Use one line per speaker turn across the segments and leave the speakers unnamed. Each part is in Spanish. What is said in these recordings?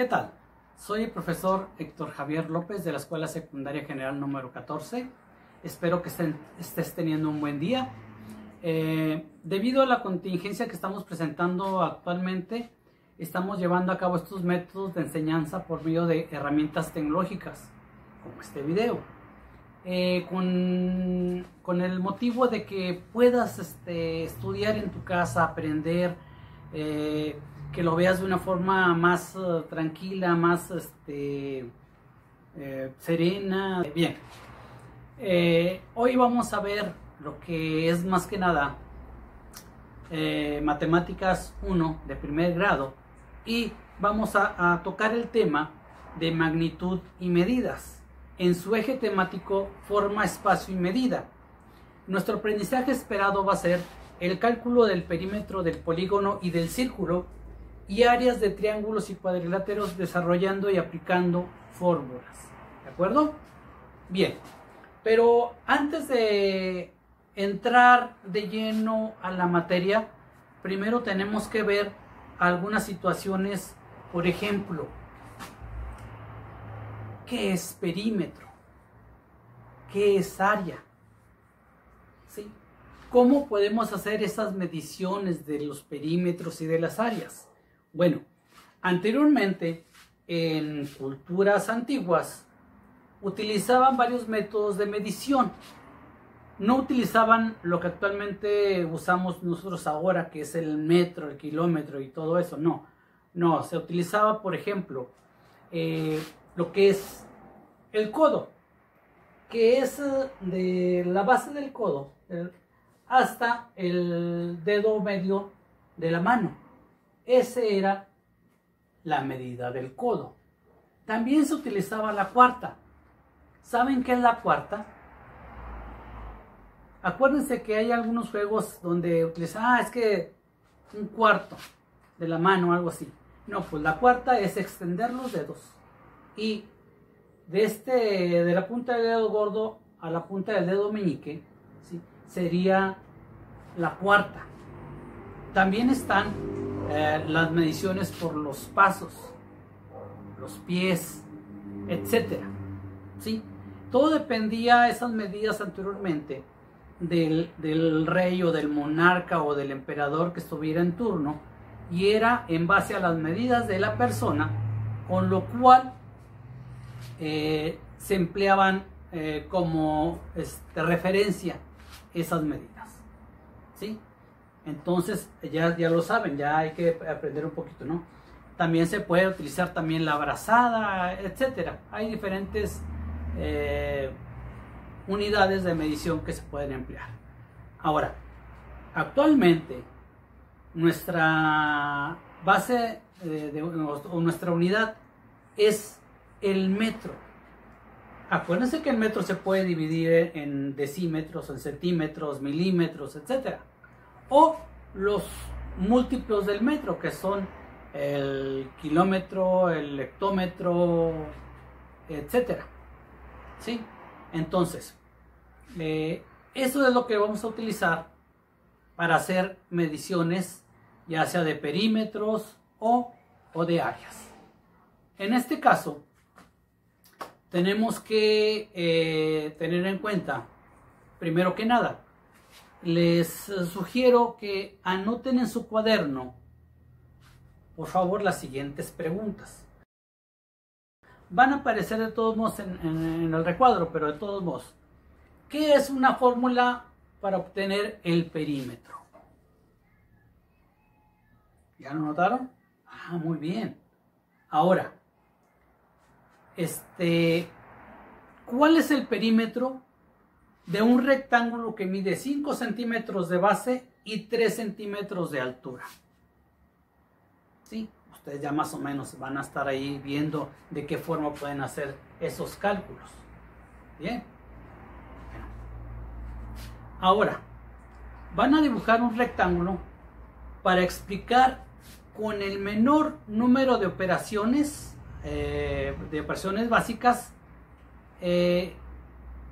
¿Qué tal? Soy el profesor Héctor Javier López de la Escuela Secundaria General número 14. Espero que estés teniendo un buen día. Eh, debido a la contingencia que estamos presentando actualmente, estamos llevando a cabo estos métodos de enseñanza por medio de herramientas tecnológicas, como este video. Eh, con, con, el motivo de que puedas este, estudiar en tu casa, aprender, eh, que lo veas de una forma más uh, tranquila, más este, eh, serena. Bien, eh, hoy vamos a ver lo que es más que nada eh, matemáticas 1 de primer grado y vamos a tocar el tema de magnitud y medidas. En su eje temático, forma, espacio y medida. Nuestro aprendizaje esperado va a ser el cálculo del perímetro del polígono y del círculo y áreas de triángulos y cuadriláteros desarrollando y aplicando fórmulas. ¿De acuerdo? Bien, pero antes de entrar de lleno a la materia, primero tenemos que ver algunas situaciones, por ejemplo, ¿qué es perímetro? ¿Qué es área? ¿Sí? ¿Cómo podemos hacer esas mediciones de los perímetros y de las áreas? Bueno, anteriormente en culturas antiguas utilizaban varios métodos de medición. No utilizaban lo que actualmente usamos nosotros ahora, que es el metro, el kilómetro y todo eso. No, no, se utilizaba, por ejemplo, eh, lo que es el codo, que es eh, de la base del codo hasta el dedo medio de la mano. Ese era la medida del codo. También se utilizaba la cuarta. ¿Saben qué es la cuarta? Acuérdense que hay algunos juegos donde utilizan, ah, es que un cuarto de la mano algo así. No, pues la cuarta es extender los dedos y de este, de la punta del dedo gordo a la punta del dedo meñique, ¿sí? sería la cuarta. También están eh, las mediciones por los pasos, los pies, etc. ¿Sí? Todo dependía, esas medidas anteriormente, del, del, rey o del monarca o del emperador que estuviera en turno y era en base a las medidas de la persona, con lo cual eh, se empleaban eh, como este, referencia esas medidas. ¿Sí? Entonces, ya, ya lo saben, ya hay que aprender un poquito, ¿no? También se puede utilizar también la abrazada, etcétera. Hay diferentes eh, unidades de medición que se pueden emplear. Ahora, actualmente nuestra base eh, o nuestra unidad es el metro. Acuérdense que el metro se puede dividir en decímetros, en centímetros, milímetros, etcétera o los múltiplos del metro, que son el kilómetro, el hectómetro, etcétera. ¿Sí? Entonces, eh, eso es lo que vamos a utilizar para hacer mediciones, ya sea de perímetros o, o de áreas. En este caso, tenemos que eh, tener en cuenta, primero que nada, les sugiero que anoten en su cuaderno, por favor, las siguientes preguntas. Van a aparecer de todos modos en, el recuadro, pero de todos modos, ¿qué es una fórmula para obtener el perímetro? ¿Ya lo notaron? Ah, muy bien. Ahora, este, ¿cuál es el perímetro de un rectángulo que mide 5 centímetros de base y 3 centímetros de altura. ¿Sí? Ustedes ya más o menos van a estar ahí viendo de qué forma pueden hacer esos cálculos. Bien. Ahora, van a dibujar un rectángulo para explicar con el menor número de operaciones, eh, de operaciones básicas, eh,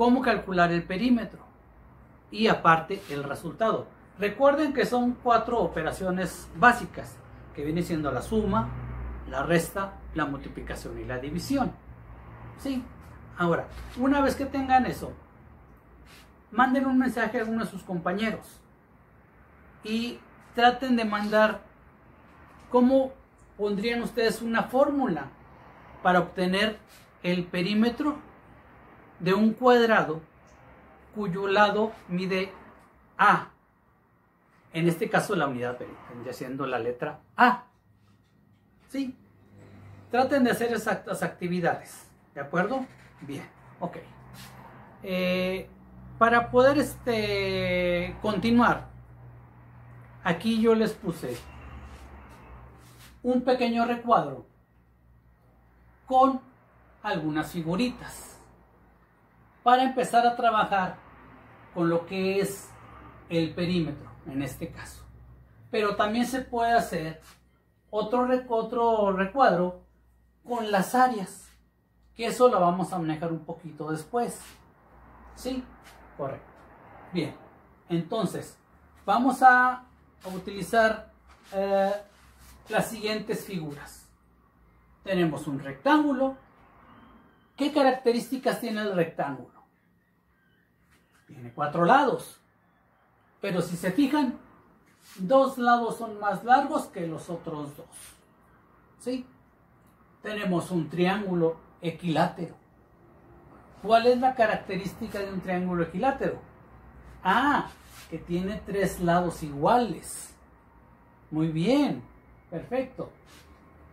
cómo calcular el perímetro y aparte el resultado. Recuerden que son cuatro operaciones básicas, que viene siendo la suma, la resta, la multiplicación y la división. ¿Sí? Ahora, una vez que tengan eso, manden un mensaje a alguno de sus compañeros y traten de mandar cómo pondrían ustedes una fórmula para obtener el perímetro de un cuadrado cuyo lado mide A. En este caso la unidad vendría siendo la letra A. ¿Sí? Traten de hacer exactas actividades. ¿De acuerdo? Bien, ok. Eh, para poder este, continuar, aquí yo les puse un pequeño recuadro con algunas figuritas para empezar a trabajar con lo que es el perímetro en este caso. Pero también se puede hacer otro, otro recuadro con las áreas, que eso lo vamos a manejar un poquito después. ¿Sí? Correcto. Bien, entonces vamos a, utilizar eh, las siguientes figuras. Tenemos un rectángulo. ¿Qué características tiene el rectángulo? Tiene cuatro lados. Pero si se fijan, dos lados son más largos que los otros dos. ¿Sí? Tenemos un triángulo equilátero. ¿Cuál es la característica de un triángulo equilátero? Ah, que tiene tres lados iguales. Muy bien, perfecto.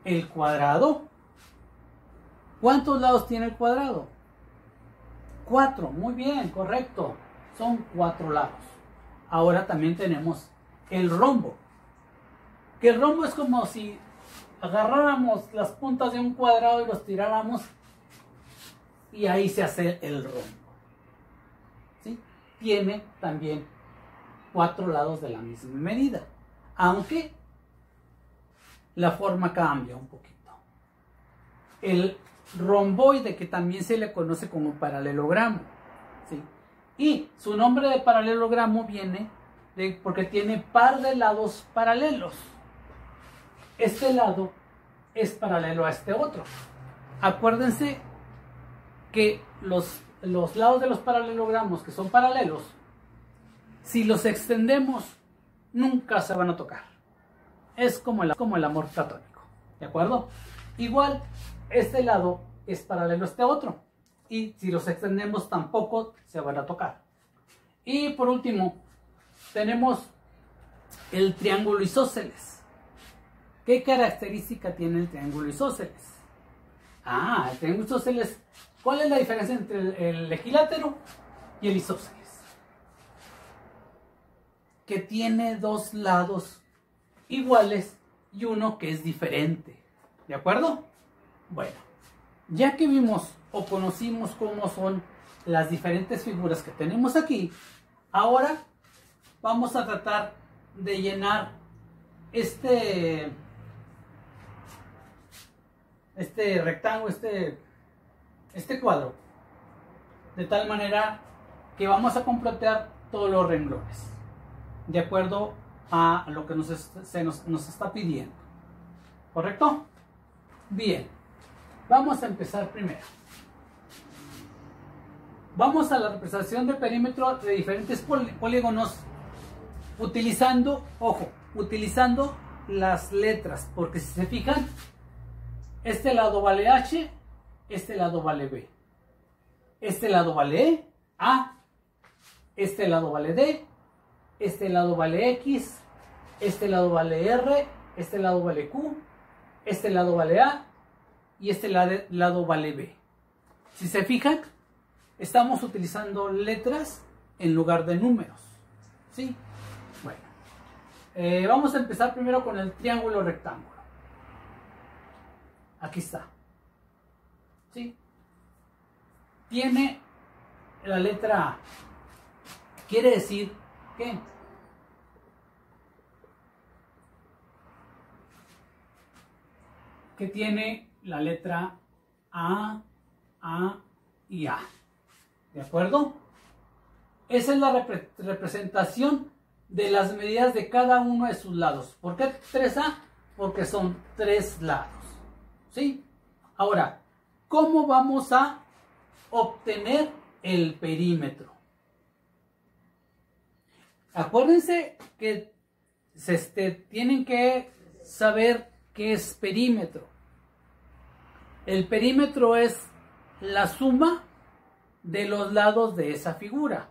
El cuadrado. ¿Cuántos lados tiene el cuadrado? Cuatro, muy bien, correcto. Son cuatro lados. Ahora también tenemos el rombo. Que el rombo es como si agarráramos las puntas de un cuadrado y los tiráramos y ahí se hace el rombo. ¿Sí? Tiene también cuatro lados de la misma medida, aunque la forma cambia un poquito. El romboide, que también se le conoce como paralelogramo, ¿sí? y su nombre de paralelogramo viene de, porque tiene par de lados paralelos. Este lado es paralelo a este otro. Acuérdense que los, los lados de los paralelogramos que son paralelos, si los extendemos, nunca se van a tocar. Es como el, como el amor platónico. ¿De acuerdo? Igual, este lado es paralelo a este otro. Y si los extendemos, tampoco se van a tocar. Y por último, tenemos el triángulo isósceles. ¿Qué característica tiene el triángulo isósceles? Ah, el triángulo isósceles ¿Cuál es la diferencia entre el, equilátero y el isósceles? Que tiene dos lados iguales y uno que es diferente. ¿De acuerdo? Bueno, ya que vimos o conocimos cómo son las diferentes figuras que tenemos aquí, ahora vamos a tratar de llenar este este rectángulo, este este cuadro de tal manera que vamos a completar todos los renglones de acuerdo a lo que nos, se nos, nos está pidiendo. ¿Correcto? Bien, vamos a empezar primero. Vamos a la representación de perímetro de diferentes polígonos utilizando, ojo, utilizando las letras, porque si se fijan, este lado vale H este lado vale B. Este lado vale A, este lado vale D, este lado vale X, este lado vale R, este lado vale Q, este lado vale A y este lado vale B. Si se fijan, estamos utilizando letras en lugar de números. ¿Sí? Bueno, eh, vamos a empezar primero con el triángulo rectángulo. Aquí está. Tiene la letra A. Quiere decir que que tiene la letra A, A y A. ¿De acuerdo? Esa es la representación de las medidas de cada uno de sus lados. ¿Por qué 3A? Porque son tres lados. ¿Sí? Ahora, ¿cómo vamos a obtener el perímetro? Acuérdense que se este, tienen que saber qué es perímetro. El perímetro es la suma de los lados de esa figura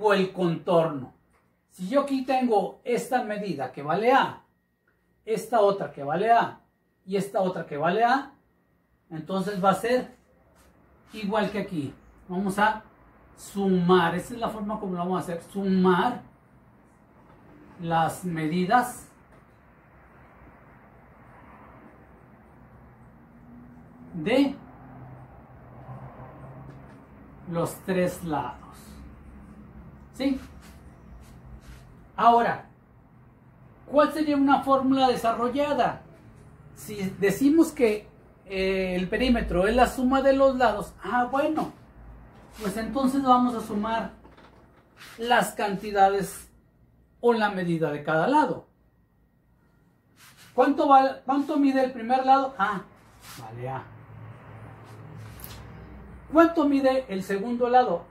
o el contorno. Si yo aquí tengo esta medida que vale A, esta otra que vale A y esta otra que vale A, entonces va a ser igual que aquí. Vamos a sumar, esa es la forma como lo vamos a hacer, sumar las medidas de los tres lados. ¿Sí? Ahora, ¿cuál sería una fórmula desarrollada? Si decimos que eh, el perímetro es la suma de los lados, ah, bueno, pues entonces vamos a sumar las cantidades o la medida de cada lado. ¿Cuánto, ¿Cuánto mide el primer lado? Ah, vale A. ¿Cuánto mide el segundo lado?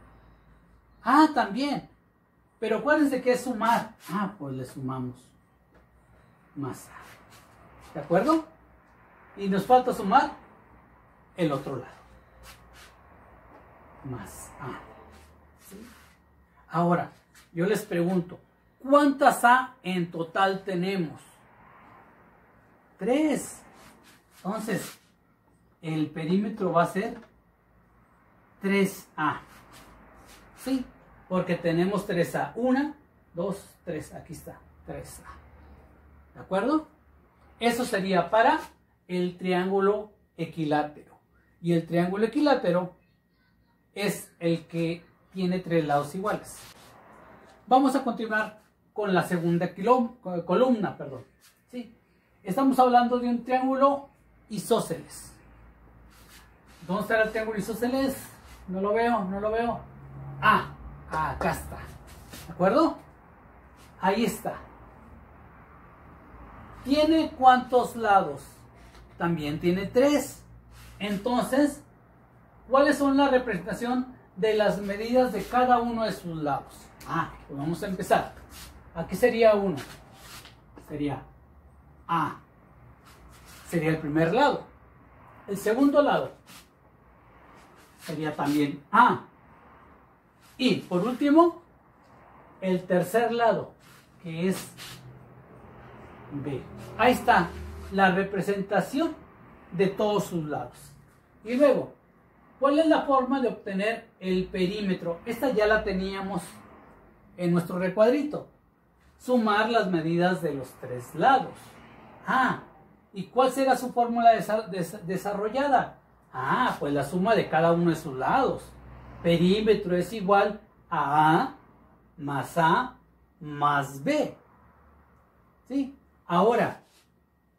Ah, también. Pero acuérdense que es sumar. Ah, pues le sumamos más A. ¿De acuerdo? Y nos falta sumar el otro lado. Más A. Ahora, yo les pregunto, ¿cuántas A en total tenemos? Tres. Entonces, el perímetro va a ser 3A. ¿Sí? Porque tenemos 3A. 1, 2, 3. Aquí está. 3A. ¿De acuerdo? Eso sería para el triángulo equilátero. Y el triángulo equilátero es el que tiene tres lados iguales. Vamos a continuar con la segunda columna. Perdón. ¿Sí? Estamos hablando de un triángulo isósceles. ¿Dónde está el triángulo isósceles? No lo veo, no lo veo. Ah, acá está. ¿De acuerdo? Ahí está. ¿Tiene cuántos lados? También tiene tres. Entonces, ¿cuáles son la representación de las medidas de cada uno de sus lados? Ah, pues vamos a empezar. Aquí sería uno. Sería A. Sería el primer lado. El segundo lado sería también A. Y por último, el tercer lado, que es B. Ahí está la representación de todos sus lados. Y luego, ¿cuál es la forma de obtener el perímetro? Esta ya la teníamos en nuestro recuadrito. Sumar las medidas de los tres lados. Ah, ¿y cuál será su fórmula desarrollada? Ah, pues la suma de cada uno de sus lados. Perímetro es igual a A más A más B. ¿Sí? Ahora,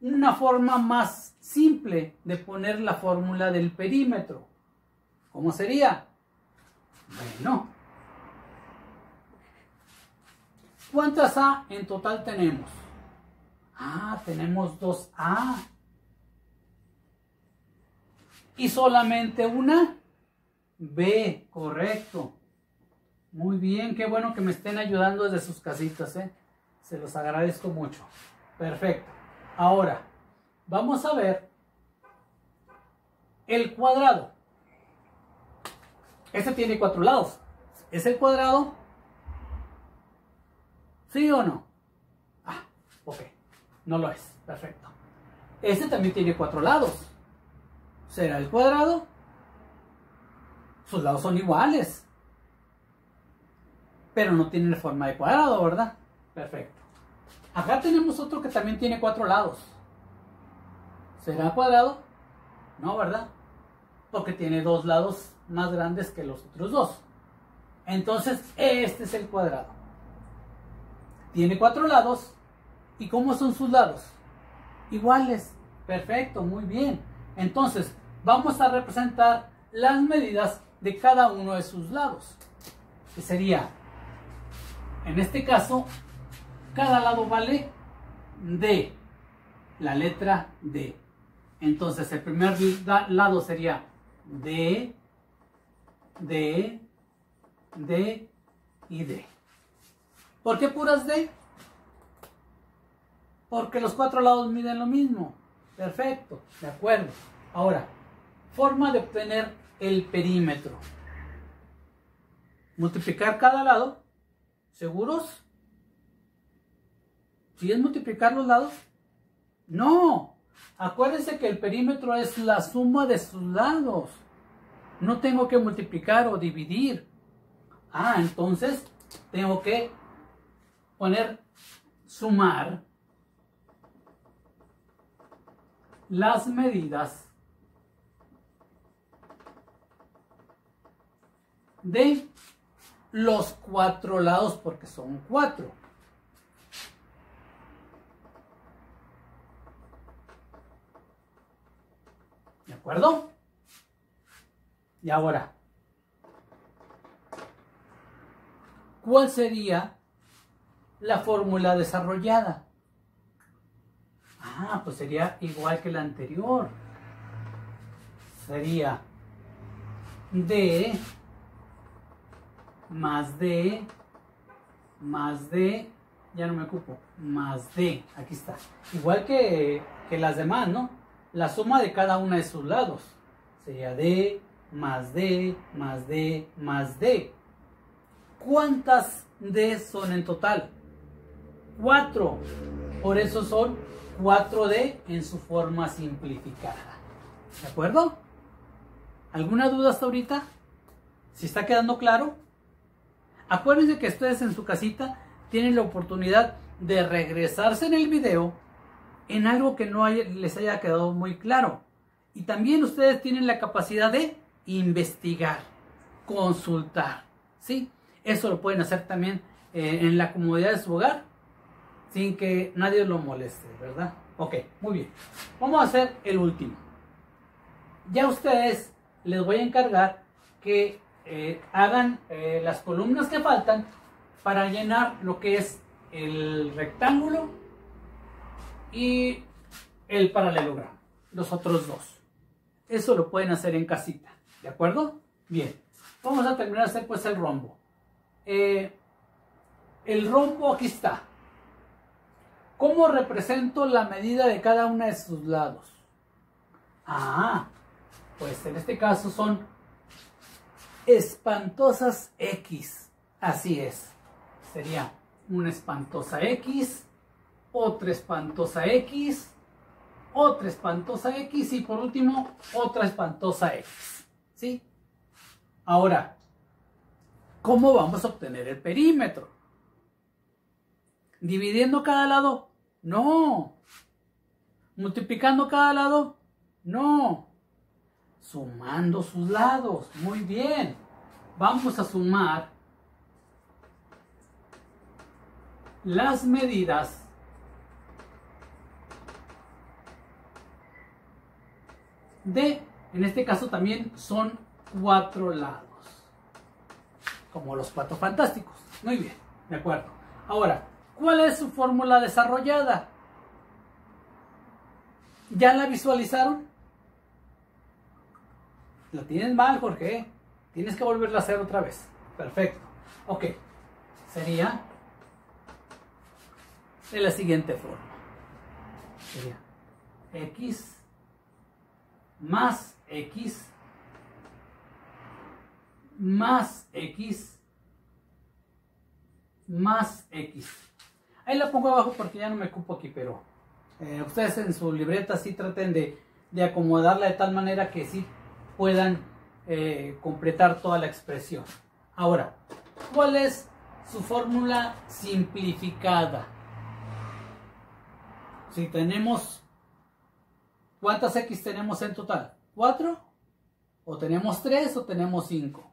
una forma más simple de poner la fórmula del perímetro. ¿Cómo sería? Bueno. ¿Cuántas A en total tenemos? Ah, tenemos dos A y solamente una B, correcto. Muy bien, qué bueno que me estén ayudando desde sus casitas, ¿eh? Se los agradezco mucho. Perfecto. Ahora, vamos a ver el cuadrado. Este tiene cuatro lados. ¿Es el cuadrado? ¿Sí o no? Ah, ok. No lo es. Perfecto. Este también tiene cuatro lados será el cuadrado. Sus lados son iguales. Pero no tienen forma de cuadrado, ¿verdad? Perfecto. Acá tenemos otro que también tiene cuatro lados. ¿Será cuadrado? No, ¿verdad? Porque tiene dos lados más grandes que los otros dos. Entonces, este es el cuadrado. Tiene cuatro lados. ¿Y cómo son sus lados? Iguales. Perfecto, muy bien. Entonces, vamos a representar las medidas de cada uno de sus lados. Que sería, en este caso, cada lado vale D. la letra D. Entonces el primer lado sería D, D, D y D. ¿Por qué puras D? Porque los cuatro lados miden lo mismo. Perfecto, de acuerdo. Ahora, forma de obtener el perímetro. Multiplicar cada lado. ¿Seguros? ¿Si es multiplicar los lados? No. Acuérdense que el perímetro es la suma de sus lados. No tengo que multiplicar o dividir. Ah, entonces tengo que poner sumar las medidas de los cuatro lados porque son cuatro. ¿De acuerdo? Y ahora, ¿cuál sería la fórmula desarrollada? Ah, pues sería igual que la anterior. Sería D más D más D, ya no me ocupo, más D, aquí está. Igual que, que las demás, ¿no? La suma de cada una de sus lados sería D más D más D más D. ¿Cuántas D son en total? 4. Por eso son 4D en su forma simplificada. ¿De acuerdo? ¿Alguna duda hasta ahorita? ¿Si está quedando claro? Acuérdense que ustedes en su casita tienen la oportunidad de regresarse en el video en algo que no les haya quedado muy claro. Y también ustedes tienen la capacidad de investigar, consultar. ¿sí? Eso lo pueden hacer también eh, en la comodidad de su hogar sin que nadie lo moleste, ¿verdad? Ok, muy bien. Vamos a hacer el último. Ya ustedes les voy a encargar que eh, hagan eh, las columnas que faltan para llenar lo que es el rectángulo y el paralelogramo, los otros dos. Eso lo pueden hacer en casita, ¿de acuerdo? Bien, vamos a terminar de hacer pues el rombo. Eh, el rombo aquí está. ¿Cómo represento la medida de cada una de sus lados? Ah, pues en este caso son espantosas X. Así es. Sería una espantosa X, otra espantosa X, otra espantosa X y por último otra espantosa X. ¿Sí? Ahora, ¿cómo vamos a obtener el perímetro? ¿Dividiendo cada lado? No. ¿Multiplicando cada lado? No sumando sus lados. Muy bien. Vamos a sumar las medidas de, en este caso también son cuatro lados. Como los cuatro fantásticos. Muy bien, de acuerdo. Ahora, ¿cuál es su fórmula desarrollada? ¿Ya la visualizaron? La tienes mal, Jorge. Tienes que volverla a hacer otra vez. Perfecto. Ok. Sería de la siguiente forma. Sería x más x más x más x. Ahí la pongo abajo porque ya no me ocupo aquí, pero eh, ustedes en su libreta sí traten de, de acomodarla de tal manera que sí puedan eh, completar toda la expresión. Ahora, ¿cuál es su fórmula simplificada? Si tenemos, ¿cuántas x tenemos en total? ¿4? ¿O tenemos 3 o tenemos 5?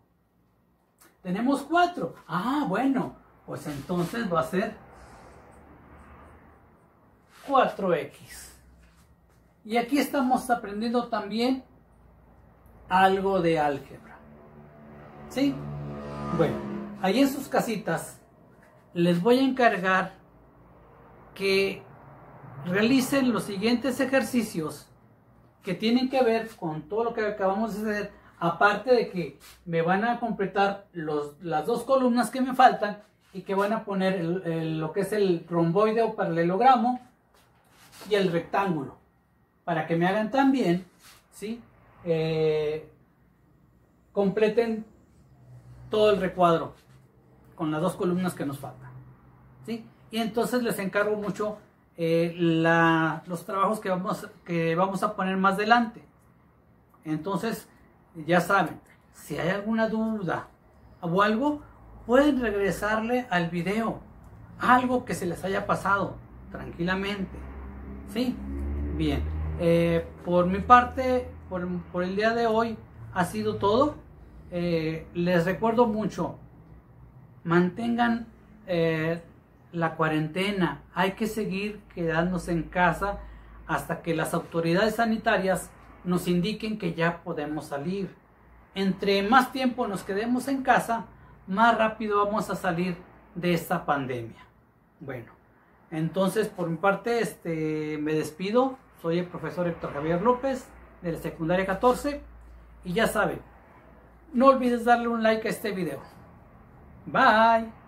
Tenemos 4. Ah, bueno, pues entonces va a ser 4x. Y aquí estamos aprendiendo también algo de álgebra. ¿Sí? Bueno, ahí en sus casitas les voy a encargar que realicen los siguientes ejercicios que tienen que ver con todo lo que acabamos de hacer, aparte de que me van a completar las dos columnas que me faltan y que van a poner lo que es el romboide o paralelogramo y el rectángulo, para que me hagan también, ¿sí? Eh, completen todo el recuadro con las dos columnas que nos faltan, ¿sí? Y entonces les encargo mucho eh, los trabajos que vamos, que vamos a poner más adelante. Entonces, ya saben, si hay alguna duda o algo, pueden regresarle al video. Algo que se les haya pasado, tranquilamente. ¿Sí? Bien. Eh, por mi parte, por, el día de hoy, ha sido todo. Eh, les recuerdo mucho, mantengan la cuarentena, hay que seguir quedándose en casa hasta que las autoridades sanitarias nos indiquen que ya podemos salir. Entre más tiempo nos quedemos en casa, más rápido vamos a salir de esta pandemia. Bueno, entonces por mi parte este, me despido. Soy el profesor Héctor Javier López de la secundaria 14 y ya saben, no olvides darle un like a este video. Bye.